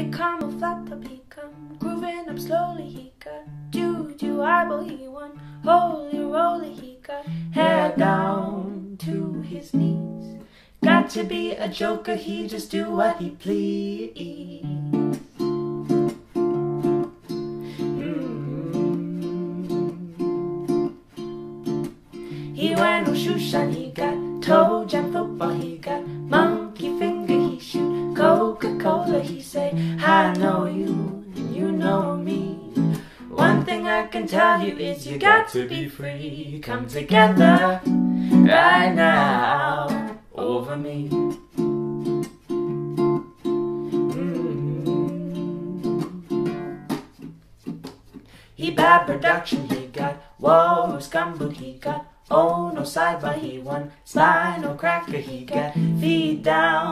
Here come a top, he come grooving up slowly. He got juju eyeball, he one holy roly. He got hair down to his knees. Got to be a joker, he just do what he please. Mm-hmm. He wear no shoe he got say, I know you, and you know me. One thing I can tell you is you got to be free. Come together right now over me. Mm. He bad production, he got whoa, scumboot, he got oh no side, but he one spinal cracker, he got feet down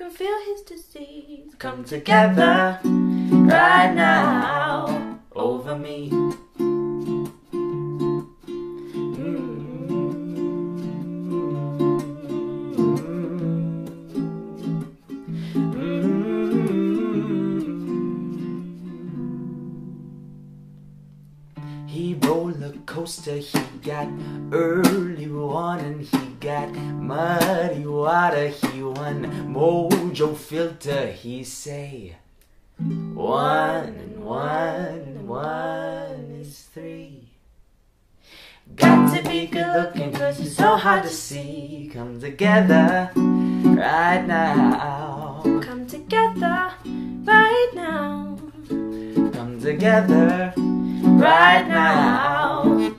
can feel his disease. Come together right now over me. He roller coaster, he got early warning, he got muddy water, he one mojo filter, he say one and one and one is three. Got to be good looking cause you're so hard to see. Come together right now. Come together right now. Come together right now.